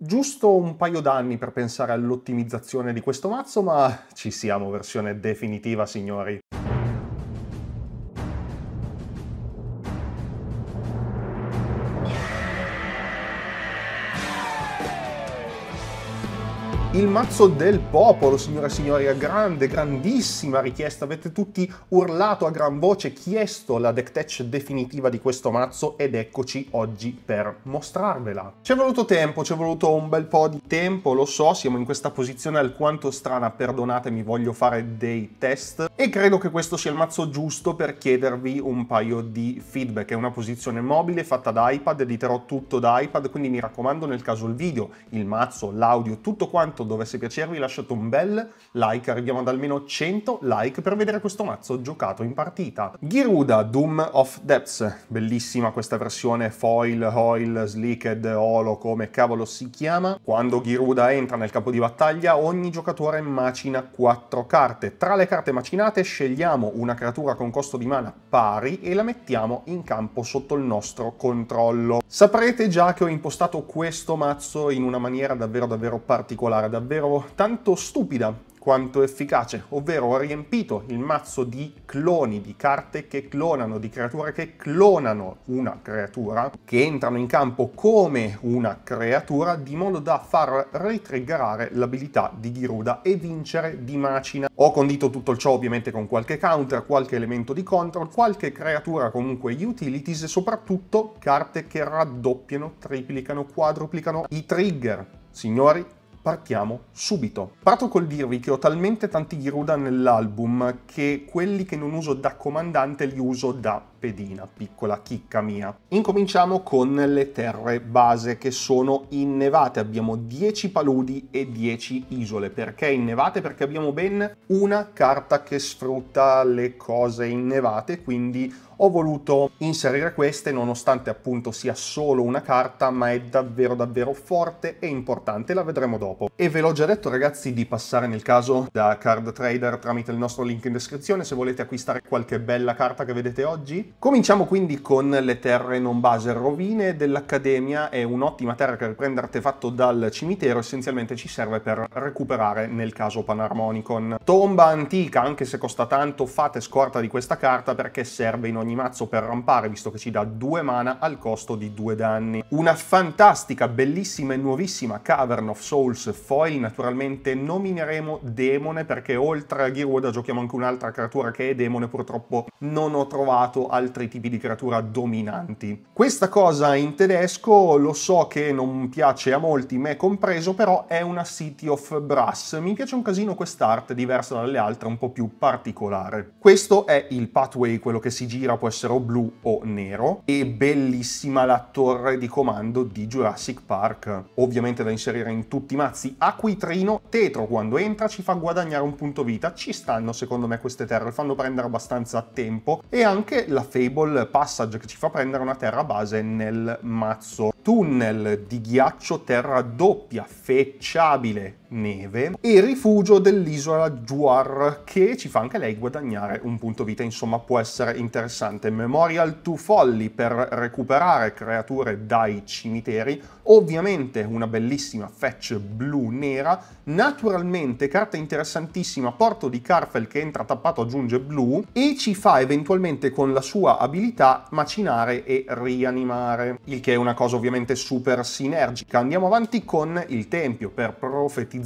Giusto un paio d'anni per pensare all'ottimizzazione di questo mazzo, ma ci siamo, versione definitiva, signori. Il mazzo del popolo, signore e signori, grande, grandissima richiesta. Avete tutti urlato a gran voce, chiesto la deck tech definitiva di questo mazzo ed eccoci oggi per mostrarvela. Ci è voluto tempo, ci è voluto un bel po' di tempo, lo so, siamo in questa posizione alquanto strana, perdonatemi, voglio fare dei test e credo che questo sia il mazzo giusto per chiedervi un paio di feedback. È una posizione mobile fatta da iPad, editerò tutto da iPad, quindi mi raccomando nel caso il video, il mazzo, l'audio, tutto quanto dovesse piacervi lasciate un bel like, arriviamo ad almeno 100 like per vedere questo mazzo giocato in partita. Giruda Doom of Depths, bellissima questa versione foil, oil, slicked, holo, come cavolo si chiama. Quando Giruda entra nel campo di battaglia ogni giocatore macina 4 carte. Tra le carte macinate scegliamo una creatura con costo di mana pari e la mettiamo in campo sotto il nostro controllo. Saprete già che ho impostato questo mazzo in una maniera davvero davvero particolare davvero tanto stupida quanto efficace, ovvero ho riempito il mazzo di cloni, di carte che clonano, di creature che clonano una creatura, che entrano in campo come una creatura, di modo da far ritriggerare l'abilità di Giruda e vincere di macina. Ho condito tutto ciò ovviamente con qualche counter, qualche elemento di control, qualche creatura comunque utilities e soprattutto carte che raddoppiano, triplicano, quadruplicano i trigger. Signori, partiamo subito. Parto col dirvi che ho talmente tanti Giruda nell'album che quelli che non uso da comandante li uso da pedina, piccola chicca mia. Incominciamo con le terre base che sono innevate. Abbiamo 10 paludi e 10 isole. Perché innevate? Perché abbiamo ben una carta che sfrutta le cose innevate, quindi ho voluto inserire queste nonostante appunto sia solo una carta ma è davvero davvero forte e importante, la vedremo dopo. E ve l'ho già detto ragazzi di passare nel caso da card trader tramite il nostro link in descrizione se volete acquistare qualche bella carta che vedete oggi Cominciamo quindi con le terre non base. Rovine dell'Accademia è un'ottima terra che riprende artefatto dal cimitero, essenzialmente ci serve per recuperare nel caso Panarmonicon. Tomba antica, anche se costa tanto, fate scorta di questa carta perché serve in ogni mazzo per rampare, visto che ci dà due mana al costo di due danni. Una fantastica, bellissima e nuovissima Cavern of Souls foil, naturalmente nomineremo Demone perché oltre a Gearwood giochiamo anche un'altra creatura che è Demone, purtroppo non ho trovato altri tipi di creatura dominanti. Questa cosa in tedesco lo so che non piace a molti, me compreso, però è una City of Brass. Mi piace un casino quest'arte, diversa dalle altre, un po' più particolare. Questo è il pathway, quello che si gira può essere o blu o nero, e bellissima la torre di comando di Jurassic Park. Ovviamente da inserire in tutti i mazzi. Acquitrino, Tetro quando entra ci fa guadagnare un punto vita, ci stanno secondo me queste terre, fanno prendere abbastanza tempo, e anche la Fable Passage che ci fa prendere una terra base nel mazzo. Tunnel di ghiaccio terra doppia, fecciabile neve e rifugio dell'isola Juar che ci fa anche lei guadagnare un punto vita, insomma può essere interessante. Memorial to Folly per recuperare creature dai cimiteri, ovviamente una bellissima fetch blu nera, naturalmente carta interessantissima Porto di Carfel che entra tappato aggiunge blu e ci fa eventualmente con la sua abilità macinare e rianimare, il che è una cosa ovviamente super sinergica. Andiamo avanti con il Tempio per profetizzare.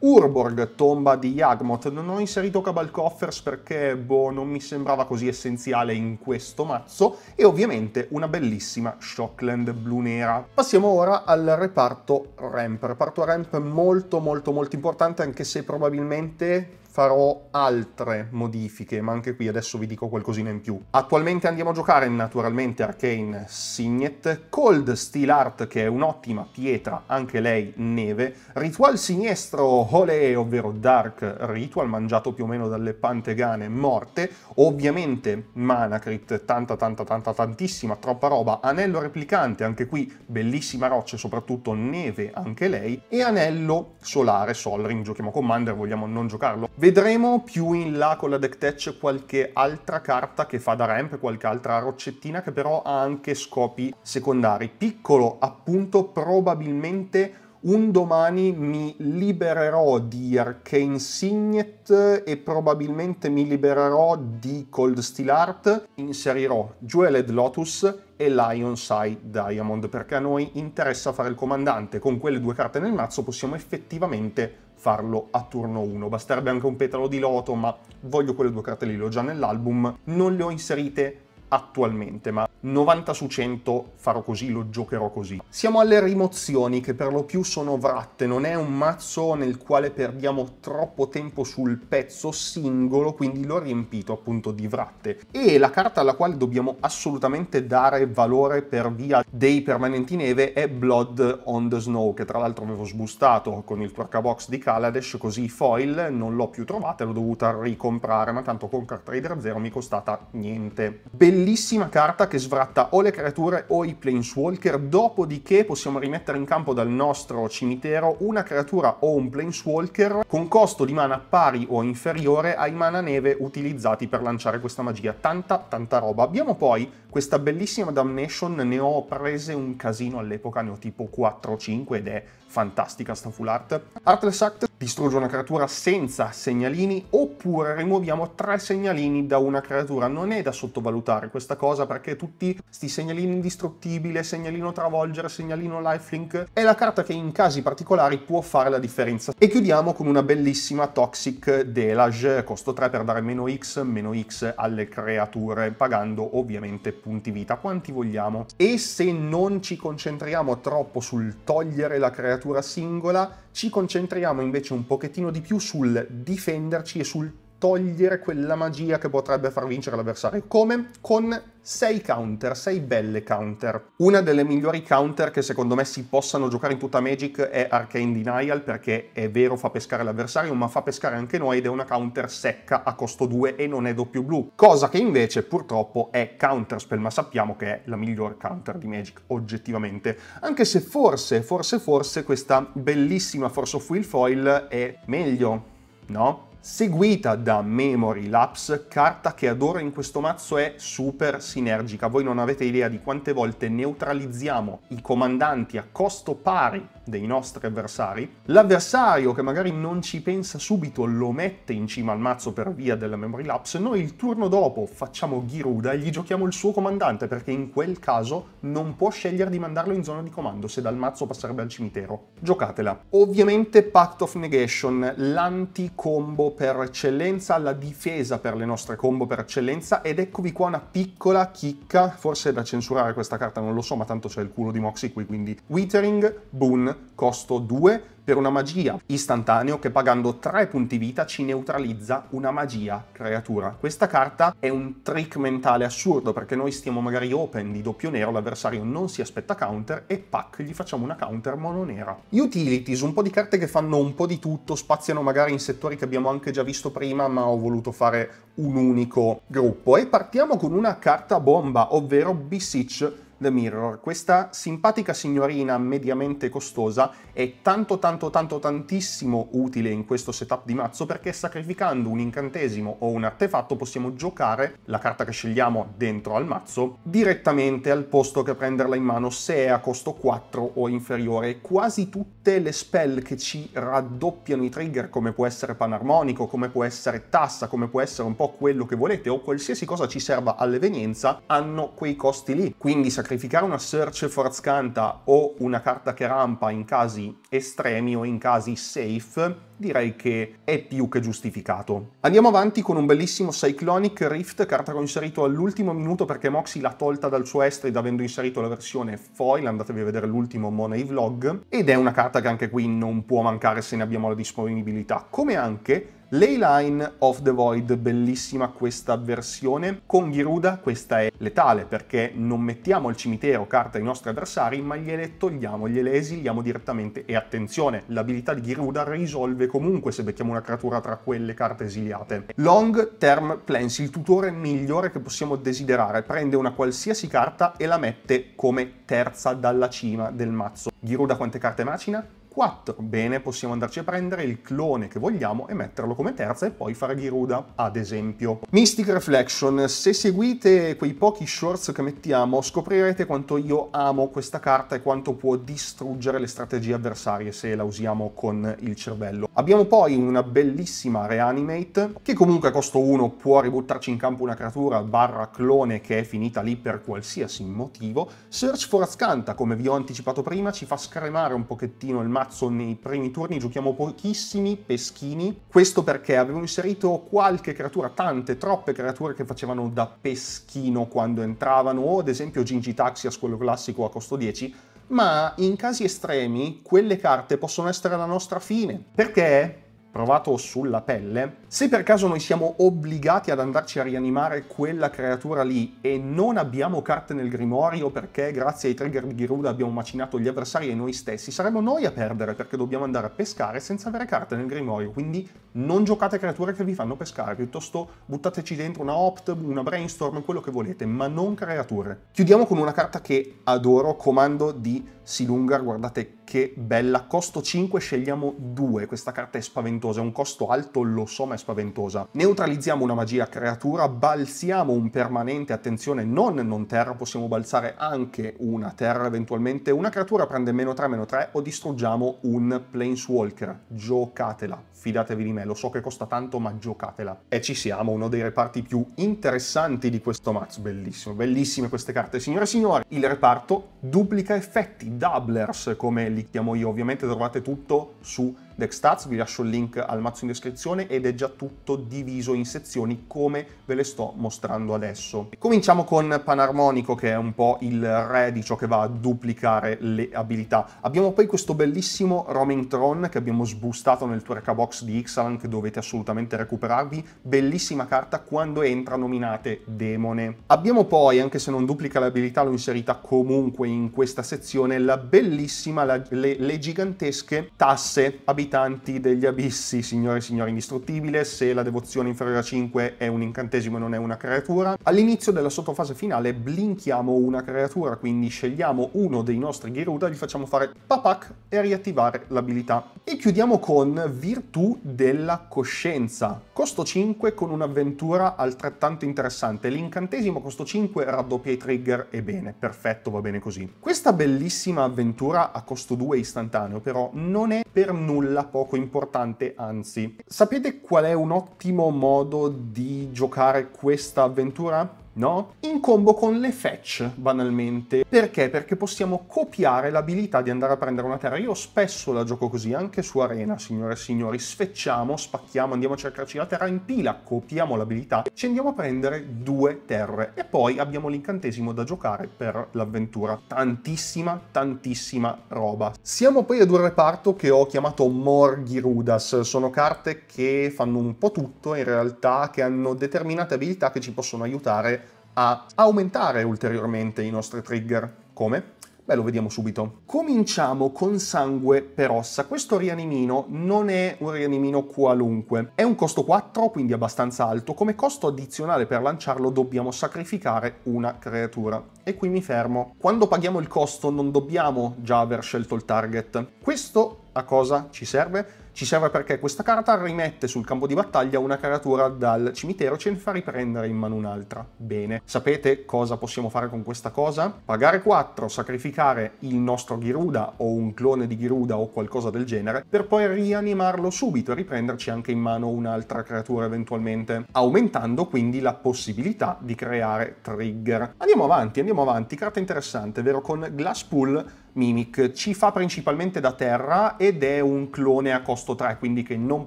Urborg, tomba di Yagmoth. Non ho inserito Cabal Coffers perché, boh, non mi sembrava così essenziale in questo mazzo. E ovviamente una bellissima Shockland blu nera. Passiamo ora al reparto ramp. Reparto ramp molto molto molto importante anche se probabilmente farò altre modifiche, ma anche qui adesso vi dico qualcosina in più. Attualmente andiamo a giocare naturalmente Arcane Signet, Cold Steel Art che è un'ottima pietra, anche lei neve, Ritual Siniestro Ole, ovvero Dark Ritual, mangiato più o meno dalle pantegane morte, ovviamente Mana Crypt, tanta tanta tanta tantissima, troppa roba, Anello Replicante, anche qui bellissima roccia, soprattutto neve anche lei, e Anello Solare Sol Ring, giochiamo Commander, vogliamo non giocarlo Vedremo più in là con la deck tech qualche altra carta che fa da ramp, qualche altra roccettina che però ha anche scopi secondari. Piccolo appunto, probabilmente un domani mi libererò di Arcane Signet e probabilmente mi libererò di Cold Steel Art, inserirò Jeweled Lotus e Lion's Eye Diamond perché a noi interessa fare il comandante, con quelle due carte nel mazzo possiamo effettivamente farlo a turno 1. Basterebbe anche un petalo di loto, ma voglio quelle due carte lì, le ho già nell'album, non le ho inserite attualmente, ma 90 su 100 farò così, lo giocherò così. Siamo alle rimozioni che per lo più sono vratte, non è un mazzo nel quale perdiamo troppo tempo sul pezzo singolo, quindi l'ho riempito appunto di vratte. E la carta alla quale dobbiamo assolutamente dare valore per via dei permanenti neve è Blood on the Snow, che tra l'altro avevo sbustato con il Box di Kaladesh, così foil non l'ho più trovata, l'ho dovuta ricomprare, ma tanto con Card Trader 0 mi è costata niente. Bellissima carta che svratta o le creature o i planeswalker, dopodiché possiamo rimettere in campo dal nostro cimitero una creatura o un planeswalker con costo di mana pari o inferiore ai mana neve utilizzati per lanciare questa magia. Tanta, tanta roba. Abbiamo poi questa bellissima Damnation, ne ho prese un casino all'epoca, ne ho tipo 4 o 5 ed è fantastica sta full art. Artless Act distrugge una creatura senza segnalini oppure rimuoviamo tre segnalini da una creatura. Non è da sottovalutare questa cosa perché tutti sti segnalini indistruttibile, segnalino travolgere, segnalino lifelink è la carta che in casi particolari può fare la differenza. E chiudiamo con una bellissima Toxic Delage, costo 3 per dare meno X, meno X alle creature, pagando ovviamente punti vita, quanti vogliamo. E se non ci concentriamo troppo sul togliere la creatura singola, ci concentriamo invece un pochettino di più sul difenderci e sul togliere quella magia che potrebbe far vincere l'avversario. Come? Con 6 counter, 6 belle counter. Una delle migliori counter che secondo me si possano giocare in tutta Magic è Arcane Denial perché è vero fa pescare l'avversario ma fa pescare anche noi ed è una counter secca a costo 2 e non è doppio blu. Cosa che invece purtroppo è counter spell ma sappiamo che è la miglior counter di Magic oggettivamente. Anche se forse, forse, forse questa bellissima Force of Will Foil è meglio, no? Seguita da Memory Lapse, carta che adoro in questo mazzo è super sinergica. Voi non avete idea di quante volte neutralizziamo i comandanti a costo pari dei nostri avversari. L'avversario che magari non ci pensa subito lo mette in cima al mazzo per via della Memory Lapse, noi il turno dopo facciamo Giruda e gli giochiamo il suo comandante perché in quel caso non può scegliere di mandarlo in zona di comando se dal mazzo passerebbe al cimitero. Giocatela. Ovviamente Pact of Negation, l'anti-combo per eccellenza, la difesa per le nostre combo per eccellenza ed eccovi qua una piccola chicca, forse è da censurare questa carta, non lo so, ma tanto c'è il culo di Moxie qui, quindi Withering, Boon, costo 2, per una magia istantaneo che pagando 3 punti vita ci neutralizza una magia creatura. Questa carta è un trick mentale assurdo perché noi stiamo magari open di doppio nero, l'avversario non si aspetta counter e pack gli facciamo una counter mono nera. Utilities, un po' di carte che fanno un po' di tutto, spaziano magari in settori che abbiamo anche già visto prima ma ho voluto fare un unico gruppo e partiamo con una carta bomba ovvero Beseech The Mirror. Questa simpatica signorina mediamente costosa è tanto tanto tanto tantissimo utile in questo setup di mazzo perché sacrificando un incantesimo o un artefatto possiamo giocare la carta che scegliamo dentro al mazzo direttamente al posto che prenderla in mano se è a costo 4 o inferiore. Quasi tutte le spell che ci raddoppiano i trigger come può essere panarmonico, come può essere tassa, come può essere un po' quello che volete o qualsiasi cosa ci serva all'evenienza hanno quei costi lì. Quindi sacrificare sacrificare una search force canta o una carta che rampa in casi estremi o in casi safe direi che è più che giustificato. Andiamo avanti con un bellissimo Cyclonic Rift, carta che ho inserito all'ultimo minuto perché Moxie l'ha tolta dal suo Estrid avendo inserito la versione foil, andatevi a vedere l'ultimo Money Vlog, ed è una carta che anche qui non può mancare se ne abbiamo la disponibilità, come anche Leyline of the Void, bellissima questa versione. Con Giruda questa è letale perché non mettiamo al cimitero carta ai nostri avversari ma gliele togliamo, gliele esiliamo direttamente e attenzione, l'abilità di Giruda risolve comunque se becchiamo una creatura tra quelle carte esiliate. Long Term Plans, il tutore migliore che possiamo desiderare, prende una qualsiasi carta e la mette come terza dalla cima del mazzo. Giruda quante carte macina? 4. Bene, possiamo andarci a prendere il clone che vogliamo e metterlo come terza e poi fare Giruda, ad esempio. Mystic Reflection, se seguite quei pochi shorts che mettiamo scoprirete quanto io amo questa carta e quanto può distruggere le strategie avversarie se la usiamo con il cervello. Abbiamo poi una bellissima Reanimate che comunque a costo 1 può ributtarci in campo una creatura barra clone che è finita lì per qualsiasi motivo. Search for Ascanta, come vi ho anticipato prima, ci fa scremare un pochettino il mazzo mazzo nei primi turni giochiamo pochissimi peschini, questo perché avevo inserito qualche creatura, tante, troppe creature che facevano da peschino quando entravano, o ad esempio Gingi Taxias, quello classico a costo 10, ma in casi estremi quelle carte possono essere la nostra fine. Perché? Provato sulla pelle, se per caso noi siamo obbligati ad andarci a rianimare quella creatura lì e non abbiamo carte nel grimorio perché grazie ai trigger di Giruda abbiamo macinato gli avversari e noi stessi, saremo noi a perdere perché dobbiamo andare a pescare senza avere carte nel grimorio, quindi non giocate creature che vi fanno pescare, piuttosto buttateci dentro una Opt, una Brainstorm, quello che volete, ma non creature. Chiudiamo con una carta che adoro, comando di Silungar, guardate che bella, costo 5 scegliamo 2, questa carta è spaventosa, è un costo alto, lo so ma è spaventosa. Neutralizziamo una magia creatura, balziamo un permanente, attenzione non non terra, possiamo balzare anche una terra eventualmente, una creatura prende meno 3 meno 3 o distruggiamo un planeswalker, giocatela, fidatevi di me, lo so che costa tanto ma giocatela. E ci siamo, uno dei reparti più interessanti di questo mazzo, bellissimo, bellissime queste carte. Signore e signori, il reparto duplica effetti, doublers come li chiamo io, ovviamente trovate tutto su Dexstats, vi lascio il link al mazzo in descrizione ed è già tutto diviso in sezioni come ve le sto mostrando adesso. Cominciamo con Panarmonico che è un po' il re di ciò che va a duplicare le abilità. Abbiamo poi questo bellissimo Roaming Tron che abbiamo sbustato nel Tureka Box di Ixalan che dovete assolutamente recuperarvi, bellissima carta quando entra nominate demone. Abbiamo poi, anche se non duplica l'abilità, l'ho inserita comunque in questa sezione, la bellissima, la, le, le gigantesche tasse abitanti abitanti degli abissi, signore e signori indistruttibile, se la devozione inferiore a 5 è un incantesimo e non è una creatura. All'inizio della sottofase finale blinchiamo una creatura, quindi scegliamo uno dei nostri Geruda, gli facciamo fare papak e riattivare l'abilità. E chiudiamo con Virtù della Coscienza. Costo 5 con un'avventura altrettanto interessante. L'incantesimo costo 5 raddoppia i trigger e bene, perfetto, va bene così. Questa bellissima avventura a costo 2 istantaneo però non è per nulla poco importante, anzi. Sapete qual è un ottimo modo di giocare questa avventura? No? In combo con le fetch, banalmente. Perché? Perché possiamo copiare l'abilità di andare a prendere una terra. Io spesso la gioco così, anche su Arena, signore e signori. Sfecciamo, spacchiamo, andiamo a cercarci la terra in pila, copiamo l'abilità, ci andiamo a prendere due terre. E poi abbiamo l'incantesimo da giocare per l'avventura. Tantissima, tantissima roba. Siamo poi ad un reparto che ho chiamato Morghirudas. Sono carte che fanno un po' tutto, in realtà, che hanno determinate abilità che ci possono aiutare a aumentare ulteriormente i nostri trigger. Come? Beh, lo vediamo subito. Cominciamo con sangue per ossa. Questo rianimino non è un rianimino qualunque. È un costo 4, quindi abbastanza alto. Come costo addizionale per lanciarlo dobbiamo sacrificare una creatura. E qui mi fermo. Quando paghiamo il costo non dobbiamo già aver scelto il target. Questo a cosa ci serve? Ci serve perché questa carta rimette sul campo di battaglia una creatura dal cimitero e ce ne fa riprendere in mano un'altra. Bene, sapete cosa possiamo fare con questa cosa? Pagare 4, sacrificare il nostro Giruda o un clone di Giruda o qualcosa del genere, per poi rianimarlo subito e riprenderci anche in mano un'altra creatura eventualmente, aumentando quindi la possibilità di creare trigger. Andiamo avanti, andiamo avanti, carta interessante, vero? Con Glasspool Mimic ci fa principalmente da terra ed è un clone a costo 3, quindi che non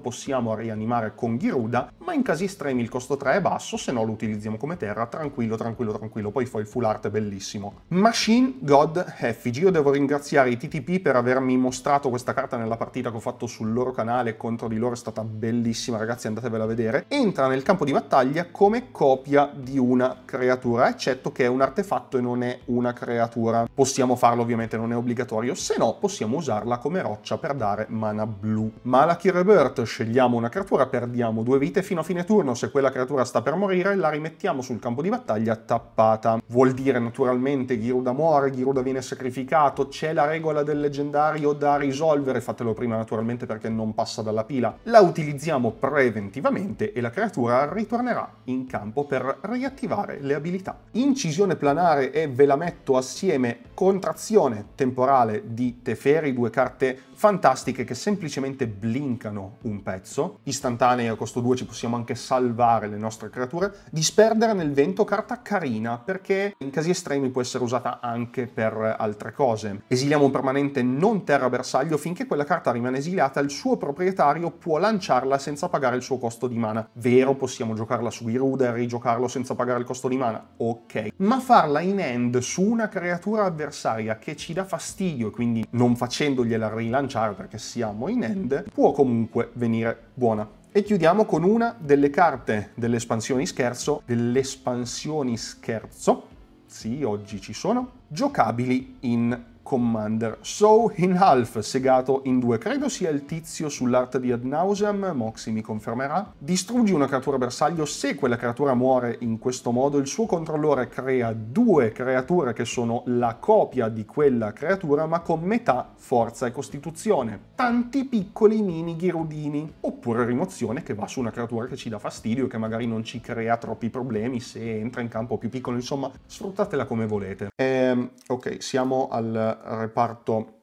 possiamo rianimare con Giruda, ma in casi estremi il costo 3 è basso, se no lo utilizziamo come terra, tranquillo, tranquillo, tranquillo, poi fa il full art bellissimo. Machine God Effigy, io devo ringraziare i TTP per avermi mostrato questa carta nella partita che ho fatto sul loro canale contro di loro, è stata bellissima, ragazzi, andatevela a vedere. Entra nel campo di battaglia come copia di una creatura, eccetto che è un artefatto e non è una creatura. Possiamo farlo ovviamente, non è obbligatorio, se no possiamo usarla come roccia per dare mana blu. Malaki Rebirth, scegliamo una creatura, perdiamo due vite fino a fine turno, se quella creatura sta per morire la rimettiamo sul campo di battaglia tappata. Vuol dire naturalmente Giruda muore, Giruda viene sacrificato, c'è la regola del leggendario da risolvere, fatelo prima naturalmente perché non passa dalla pila. La utilizziamo preventivamente e la creatura ritornerà in campo per riattivare le abilità. Incisione planare e ve la metto assieme contrazione temporale di Teferi, due carte fantastiche che semplicemente blinkano un pezzo, istantanei a costo 2 ci possiamo anche salvare le nostre creature, disperdere nel vento carta carina perché in casi estremi può essere usata anche per altre cose. Esiliamo un permanente non terra bersaglio finché quella carta rimane esiliata il suo proprietario può lanciarla senza pagare il suo costo di mana. Vero, possiamo giocarla su Giruda e rigiocarlo senza pagare il costo di mana? Ok. Ma farla in end su una creatura avversaria che ci dà fastidio e quindi non facendogliela rilanciare lanciare perché siamo in end, può comunque venire buona. E chiudiamo con una delle carte delle espansioni scherzo, delle espansioni scherzo, sì, oggi ci sono, giocabili in Commander. So in half, segato in due, credo sia il tizio sull'arte di ad nauseam, Moxie mi confermerà. Distruggi una creatura bersaglio, se quella creatura muore in questo modo, il suo controllore crea due creature che sono la copia di quella creatura, ma con metà forza e costituzione. Tanti piccoli mini ghirudini. Oppure rimozione che va su una creatura che ci dà fastidio e che magari non ci crea troppi problemi se entra in campo più piccolo, insomma, sfruttatela come volete. Ehm, ok, siamo al reparto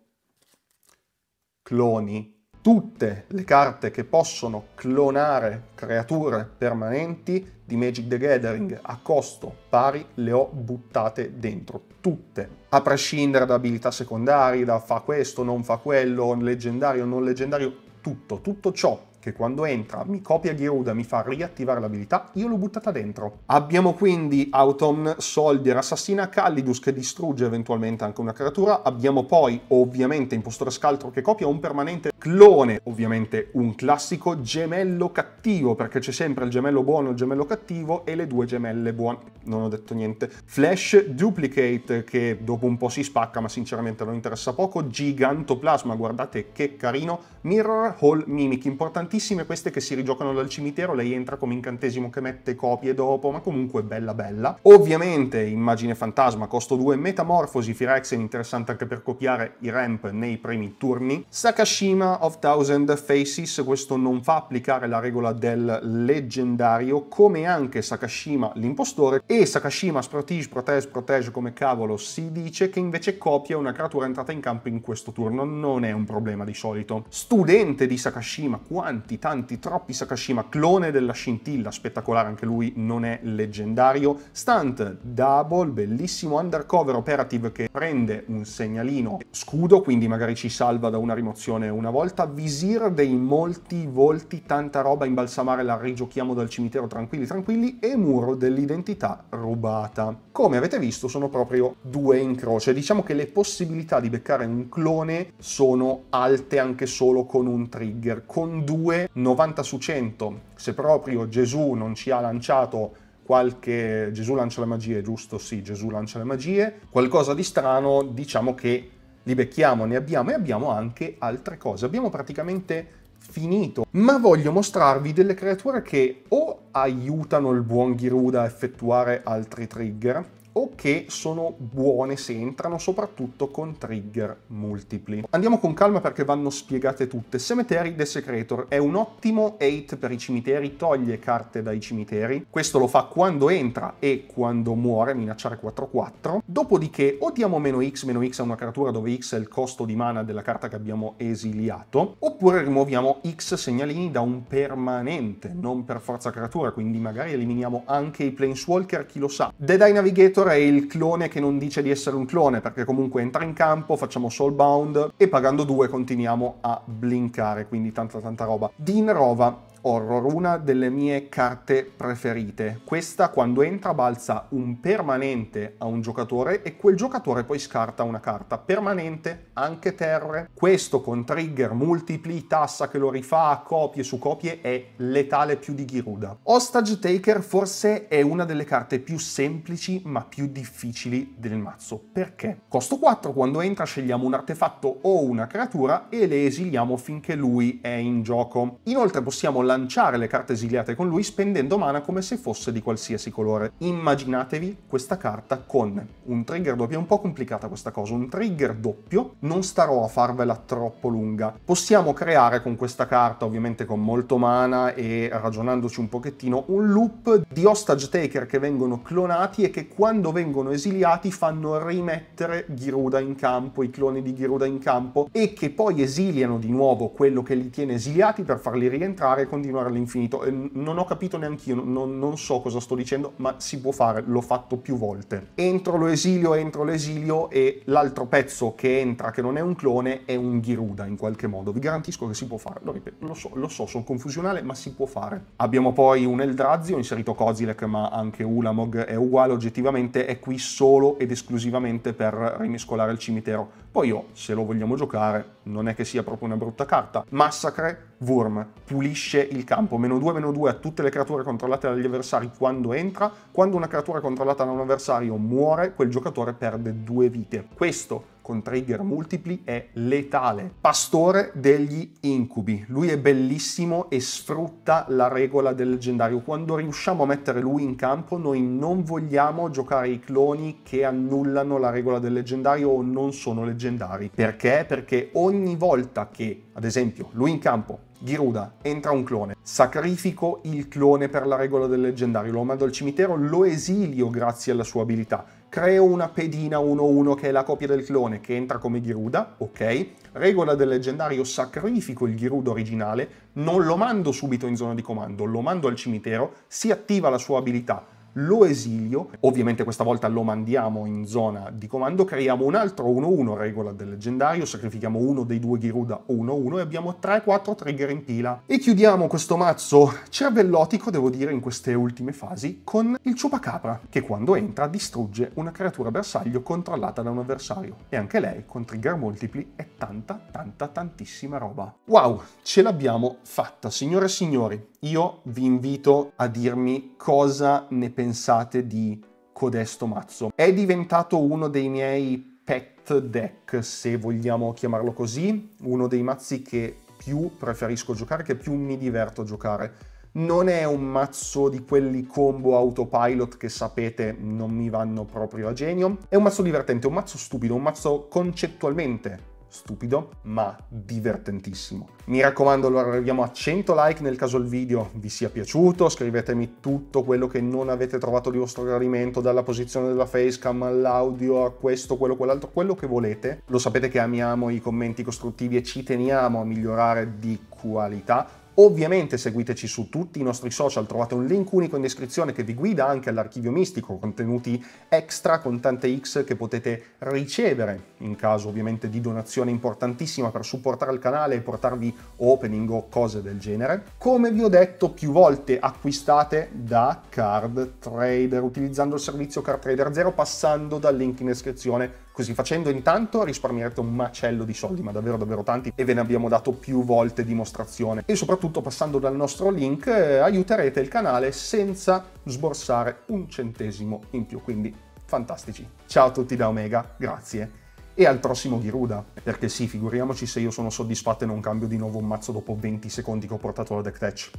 cloni. Tutte le carte che possono clonare creature permanenti di Magic the Gathering a costo pari le ho buttate dentro, tutte, a prescindere da abilità secondarie, da fa questo, non fa quello, leggendario, non leggendario, tutto, tutto ciò che quando entra mi copia Giruda, mi fa riattivare l'abilità, io l'ho buttata dentro. Abbiamo quindi Autumn Soldier, assassina Callidus che distrugge eventualmente anche una creatura. Abbiamo poi ovviamente Impostore Scaltro che copia un permanente clone, ovviamente un classico gemello cattivo, perché c'è sempre il gemello buono e il gemello cattivo e le due gemelle buone. Non ho detto niente. Flash Duplicate che dopo un po' si spacca, ma sinceramente non interessa poco. Gigantoplasma, guardate che carino. Mirror Hall Mimic, importante tantissime queste che si rigiocano dal cimitero, lei entra come incantesimo che mette copie dopo, ma comunque bella bella. Ovviamente immagine fantasma, costo 2, metamorfosi, Firexen, interessante anche per copiare i ramp nei primi turni. Sakashima of Thousand Faces, questo non fa applicare la regola del leggendario, come anche Sakashima l'impostore, e Sakashima Sprotige, Protege, Protege come cavolo si dice, che invece copia una creatura entrata in campo in questo turno, non è un problema di solito. Studente di Sakashima, quanti tanti, troppi Sakashima, clone della scintilla, spettacolare anche lui, non è leggendario. Stunt, double, bellissimo undercover operative che prende un segnalino scudo, quindi magari ci salva da una rimozione una volta. Visir dei molti volti, tanta roba, imbalsamare la rigiochiamo dal cimitero tranquilli tranquilli e muro dell'identità rubata. Come avete visto sono proprio due in croce, diciamo che le possibilità di beccare un clone sono alte anche solo con un trigger, con due 2, 90 su 100. Se proprio Gesù non ci ha lanciato qualche... Gesù lancia le magie, giusto? Sì, Gesù lancia le magie. Qualcosa di strano, diciamo che li becchiamo, ne abbiamo e abbiamo anche altre cose. Abbiamo praticamente finito, ma voglio mostrarvi delle creature che o aiutano il buon Giruda a effettuare altri trigger, o che sono buone se entrano soprattutto con trigger multipli. Andiamo con calma perché vanno spiegate tutte. Cemetery Desecrator è un ottimo 8 per i cimiteri, toglie carte dai cimiteri. Questo lo fa quando entra e quando muore, minacciare 4-4. Dopodiché o diamo meno X, meno X a una creatura dove X è il costo di mana della carta che abbiamo esiliato, oppure rimuoviamo X segnalini da un permanente, non per forza creatura, quindi magari eliminiamo anche i Planeswalker, chi lo sa. Dead Eye Navigator È il clone che non dice di essere un clone, perché comunque entra in campo, facciamo soulbound e pagando due continuiamo a blinkare, quindi tanta tanta roba. Din Rova Horror, una delle mie carte preferite. Questa quando entra balza un permanente a un giocatore e quel giocatore poi scarta una carta permanente, anche terre. Questo con trigger multipli, tassa che lo rifà copie su copie è letale più di Giruda. Hostage Taker forse è una delle carte più semplici ma più difficili del mazzo. Perché? Costo 4, quando entra scegliamo un artefatto o una creatura e le esiliamo finché lui è in gioco. Inoltre possiamo lanciare le carte esiliate con lui spendendo mana come se fosse di qualsiasi colore. Immaginatevi questa carta con un trigger doppio, è un po' complicata questa cosa, un trigger doppio, non starò a farvela troppo lunga. Possiamo creare con questa carta, ovviamente con molto mana e ragionandoci un pochettino, un loop di hostage taker che vengono clonati e che quando vengono esiliati fanno rimettere Giruda in campo, i cloni di Giruda in campo e che poi esiliano di nuovo quello che li tiene esiliati per farli rientrare e continuare all'infinito. Non ho capito neanche io, non, non so cosa sto dicendo, ma si può fare, l'ho fatto più volte. Entro lo esilio, entro l'esilio e l'altro pezzo che entra, che non è un clone, è un Giruda in qualche modo. Vi garantisco che si può fare, lo ripeto, lo so, lo so, sono confusionale, ma si può fare. Abbiamo poi un Eldrazi, ho inserito Kozilek, ma anche Ulamog è uguale, oggettivamente è qui solo ed esclusivamente per rimescolare il cimitero. Poi io, se lo vogliamo giocare, non è che sia proprio una brutta carta. Massacre, Wurm, pulisce il campo, meno 2, meno 2 a tutte le creature controllate dagli avversari quando entra. Quando una creatura controllata da un avversario muore, quel giocatore perde due vite. Questo con trigger multipli è letale. Pastore degli incubi. Lui è bellissimo e sfrutta la regola del leggendario. Quando riusciamo a mettere lui in campo, noi non vogliamo giocare i cloni che annullano la regola del leggendario o non sono leggendari. Perché? Perché ogni volta che, ad esempio, lui in campo Giruda, entra un clone, sacrifico il clone per la regola del leggendario, lo mando al cimitero, lo esilio grazie alla sua abilità, creo una pedina 1-1 che è la copia del clone che entra come Giruda, ok, regola del leggendario, sacrifico il Giruda originale, non lo mando subito in zona di comando, lo mando al cimitero, si attiva la sua abilità, lo esilio, ovviamente questa volta lo mandiamo in zona di comando, creiamo un altro 1-1 regola del leggendario, sacrifichiamo uno dei due Giruda 1-1 e abbiamo 3-4 trigger in pila. E chiudiamo questo mazzo cervellotico, devo dire, in queste ultime fasi, con il Ciupacabra, che quando entra distrugge una creatura bersaglio controllata da un avversario. E anche lei, con trigger multipli, è tanta, tanta, tantissima roba. Wow, ce l'abbiamo fatta, signore e signori. Io vi invito a dirmi cosa ne pensate di codesto mazzo. È diventato uno dei miei pet deck, se vogliamo chiamarlo così, uno dei mazzi che più preferisco giocare, che più mi diverto a giocare. Non è un mazzo di quelli combo autopilot che sapete non mi vanno proprio a genio. È un mazzo divertente, un mazzo stupido, un mazzo concettualmente stupido ma divertentissimo. Mi raccomando, allora arriviamo a 100 like nel caso il video vi sia piaciuto, scrivetemi tutto quello che non avete trovato di vostro gradimento, dalla posizione della facecam all'audio, a questo, quello, quell'altro, quello che volete. Lo sapete che amiamo i commenti costruttivi e ci teniamo a migliorare di qualità Ovviamente seguiteci su tutti i nostri social, trovate un link unico in descrizione che vi guida anche all'archivio mistico, contenuti extra con tante X che potete ricevere in caso ovviamente di donazione importantissima per supportare il canale e portarvi opening o cose del genere. Come vi ho detto più volte acquistate da Card Trader utilizzando il servizio Card Trader 0 passando dal link in descrizione Così facendo intanto risparmierete un macello di soldi, ma davvero davvero tanti, e ve ne abbiamo dato più volte dimostrazione. E soprattutto passando dal nostro link eh, aiuterete il canale senza sborsare un centesimo in più, quindi fantastici. Ciao a tutti da Omega, grazie. E al prossimo Giruda, perché sì, figuriamoci se io sono soddisfatto e non cambio di nuovo un mazzo dopo 20 secondi che ho portato la deck touch.